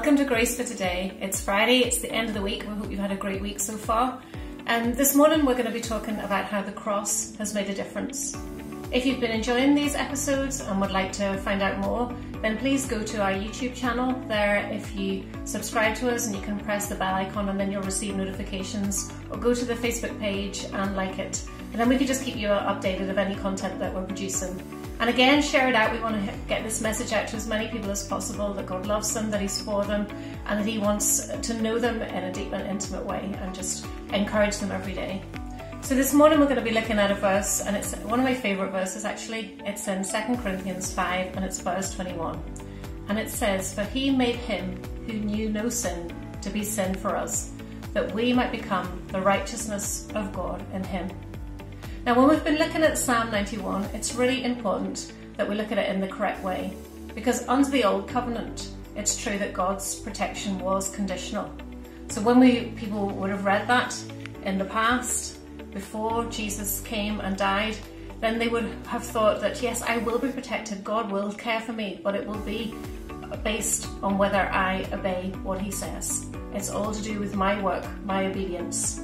Welcome to Grace for Today. It's Friday, it's the end of the week. We hope you've had a great week so far. And this morning we're going to be talking about how the cross has made a difference. If you've been enjoying these episodes and would like to find out more, then please go to our YouTube channel. There, if you subscribe to us and you can press the bell icon and then you'll receive notifications, or go to the Facebook page and like it. And then we can just keep you updated of any content that we're producing. And again, share it out. We want to get this message out to as many people as possible that God loves them, that He's for them, and that He wants to know them in a deep and intimate way and just encourage them every day. So this morning we're going to be looking at a verse, and it's one of my favourite verses actually. It's in 2 Corinthians 5, and it's verse 21. And it says, For He made Him who knew no sin to be sin for us, that we might become the righteousness of God in Him. Now, when we've been looking at Psalm 91, it's really important that we look at it in the correct way because under the old covenant, it's true that God's protection was conditional. So when we people would have read that in the past, before Jesus came and died, then they would have thought that yes, I will be protected, God will care for me, but it will be based on whether I obey what He says. It's all to do with my work, my obedience.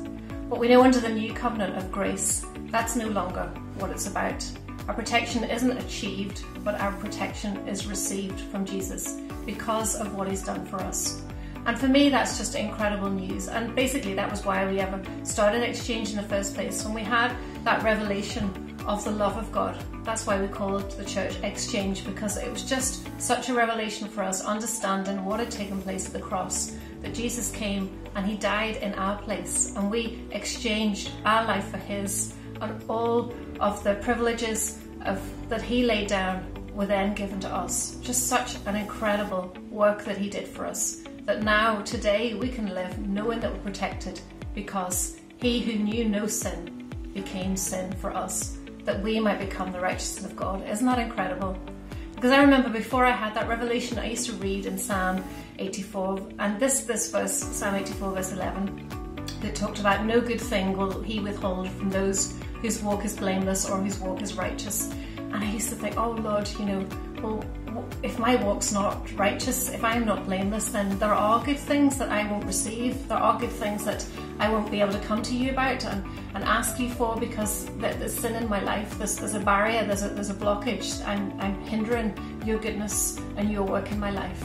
But we know under the new covenant of grace, that's no longer what it's about. Our protection isn't achieved, but our protection is received from Jesus because of what he's done for us. And for me, that's just incredible news. And basically, that was why we ever started Exchange in the first place. When we had that revelation of the love of God, that's why we called the church Exchange, because it was just such a revelation for us, understanding what had taken place at the cross, that Jesus came and he died in our place, and we exchanged our life for his and all of the privileges of, that he laid down were then given to us. Just such an incredible work that he did for us. That now, today, we can live knowing that we're protected because he who knew no sin became sin for us, that we might become the righteousness of God. Isn't that incredible? Because I remember before I had that revelation, I used to read in Psalm 84, and this this verse, Psalm 84, verse 11, that talked about no good thing will he withhold from those whose walk is blameless or whose walk is righteous. And I used to think, oh Lord, you know, well, if my walk's not righteous, if I'm not blameless, then there are good things that I won't receive. There are good things that I won't be able to come to you about and, and ask you for because there's sin in my life. There's, there's a barrier, there's a, there's a blockage. I'm, I'm hindering your goodness and your work in my life.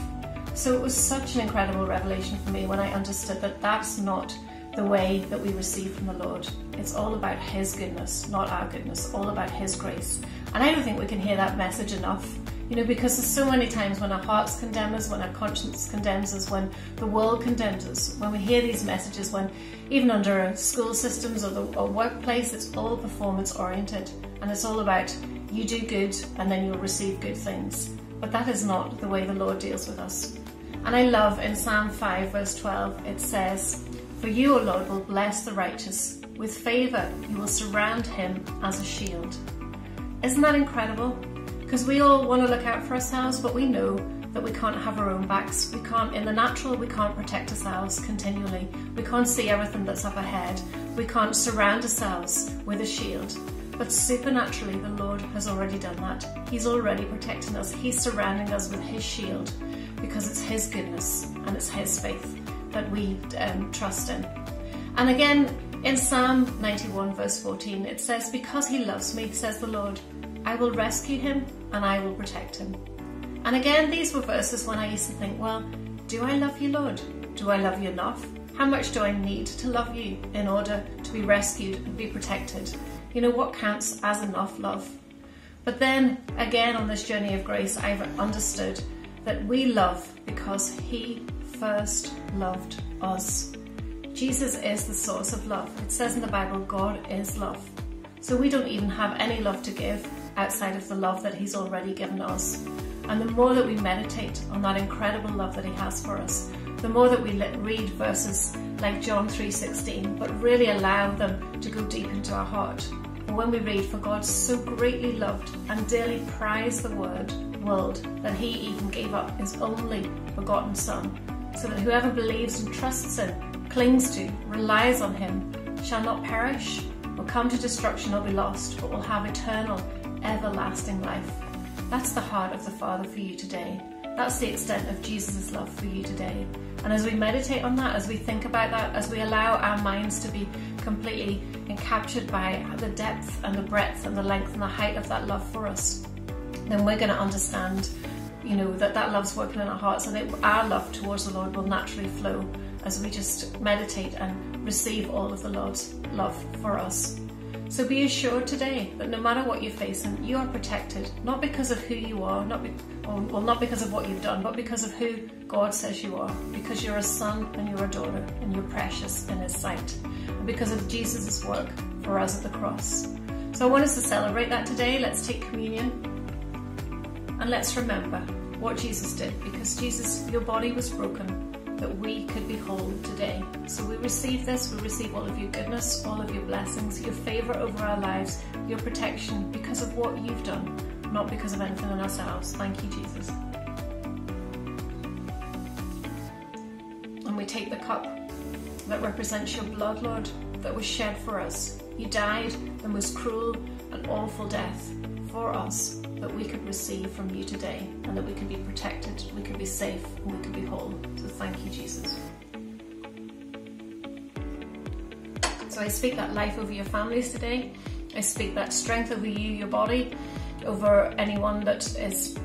So it was such an incredible revelation for me when I understood that that's not the way that we receive from the Lord. It's all about His goodness, not our goodness, all about His grace. And I don't think we can hear that message enough. You know, because there's so many times when our hearts condemn us, when our conscience condemns us, when the world condemns us, when we hear these messages, when even under school systems or the or workplace, it's all performance oriented and it's all about you do good and then you'll receive good things. But that is not the way the Lord deals with us. And I love in Psalm 5, verse 12, it says, for you, O Lord, will bless the righteous. With favour, you will surround him as a shield. Isn't that incredible? Because we all want to look out for ourselves, but we know that we can't have our own backs. We can't, in the natural, we can't protect ourselves continually. We can't see everything that's up ahead. We can't surround ourselves with a shield. But supernaturally, the Lord has already done that. He's already protecting us. He's surrounding us with His shield because it's His goodness and it's His faith that we um, trust in. And again, in Psalm 91, verse 14, it says, Because he loves me, says the Lord, I will rescue him and I will protect him. And again, these were verses when I used to think, well, do I love you, Lord? Do I love you enough? How much do I need to love you in order to be rescued and be protected? You know, what counts as enough love? But then again, on this journey of grace, I've understood that we love because He first loved us. Jesus is the source of love. It says in the Bible, God is love. So we don't even have any love to give outside of the love that He's already given us. And the more that we meditate on that incredible love that He has for us, the more that we read verses like John 3:16, but really allow them to go deep into our heart. And when we read, "For God so greatly loved and dearly prized the word world that He even gave up His only begotten Son, so that whoever believes and trusts him, clings to, relies on him, shall not perish, or come to destruction or be lost, but will have eternal, everlasting life. That's the heart of the Father for you today. That's the extent of Jesus' love for you today. And as we meditate on that, as we think about that, as we allow our minds to be completely captured by the depth and the breadth and the length and the height of that love for us, then we're going to understand, you know, that that love's working in our hearts and that our love towards the Lord will naturally flow as we just meditate and receive all of the Lord's love for us. So be assured today that no matter what you're facing, you are protected, not because of who you are, not be, well, not because of what you've done, but because of who God says you are, because you're a son and you're a daughter and you're precious in His sight, and because of Jesus' work for us at the cross. So I want us to celebrate that today. Let's take communion and let's remember what Jesus did, because Jesus, your body was broken that we could be whole today. So we receive this, we receive all of your goodness, all of your blessings, your favour over our lives, your protection because of what you've done, not because of anything in ourselves. Thank you, Jesus. And we take the cup that represents your blood, Lord, that was shed for us. You died the most cruel and awful death for us that we could receive from you today and that we could be protected, we could be safe, and we could be whole. So thank you, Jesus. So I speak that life over your families today. I speak that strength over you, your body, over anyone that is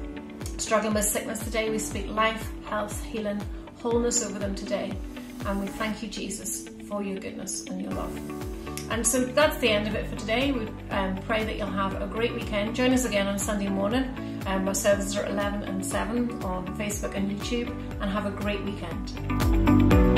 struggling with sickness today. We speak life, health, healing, wholeness over them today. And we thank you, Jesus, for your goodness and your love. And so that's the end of it for today. We um, pray that you'll have a great weekend. Join us again on Sunday morning. Um, our services are 11 and 7 on Facebook and YouTube. And have a great weekend.